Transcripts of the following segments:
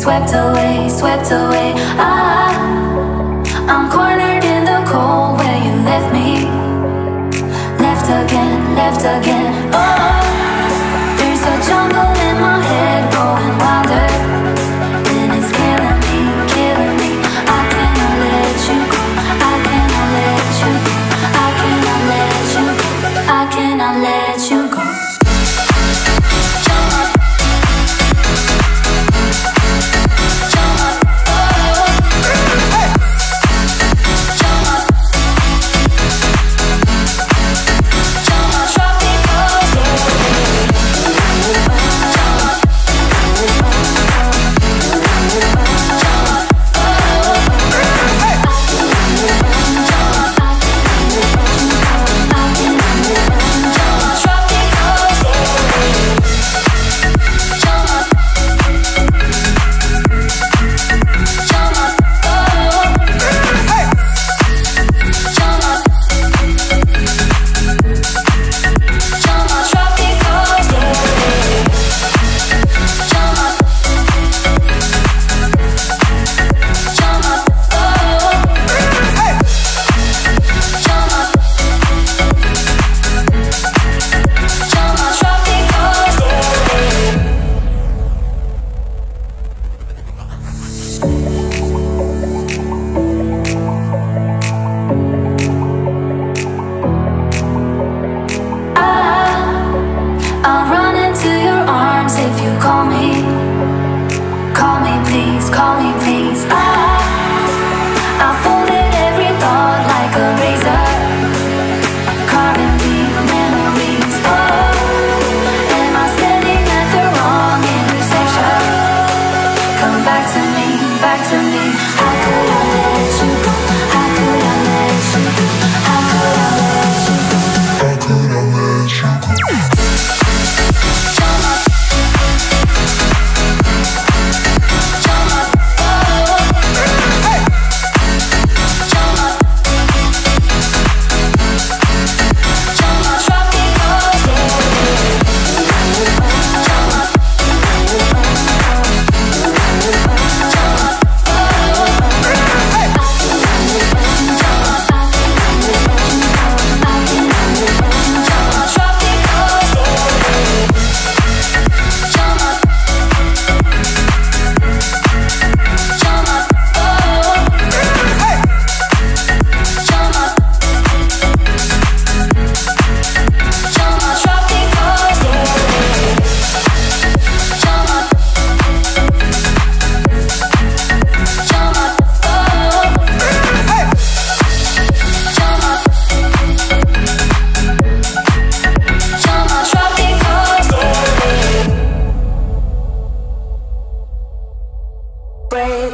swept away, swept away.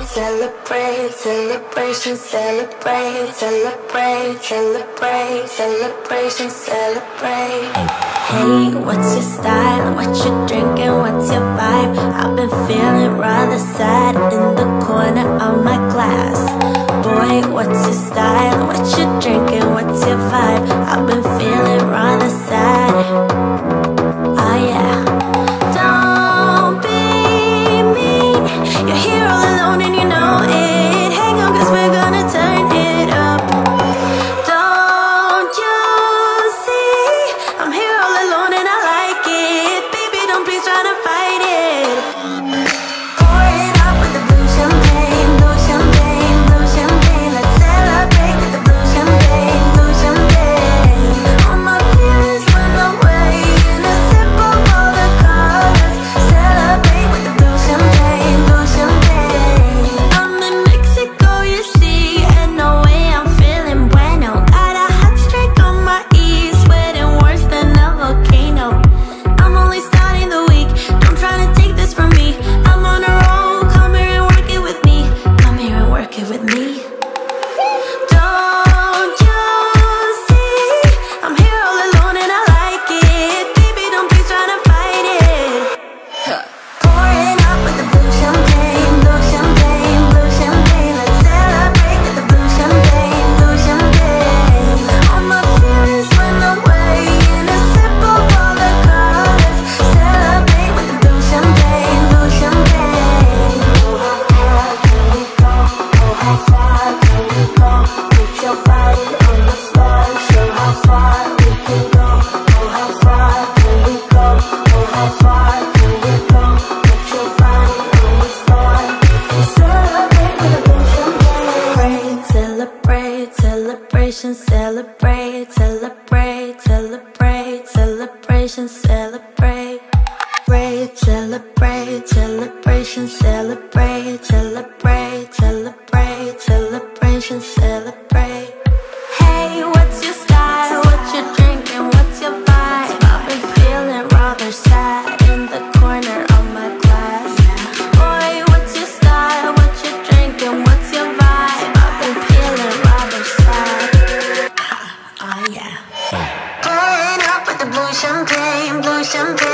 Celebrate, celebration, celebrate, celebrate, celebrate, celebration, celebrate. Hey, what's your style? What you drinking? What's your vibe? I've been feeling rather sad in the corner of my glass. Boy, what's your style? What you drinking? What's your vibe? I've been feeling rather sad. celebration, celebrate. Celebrate, celebrate, celebration, celebrate, celebrate. some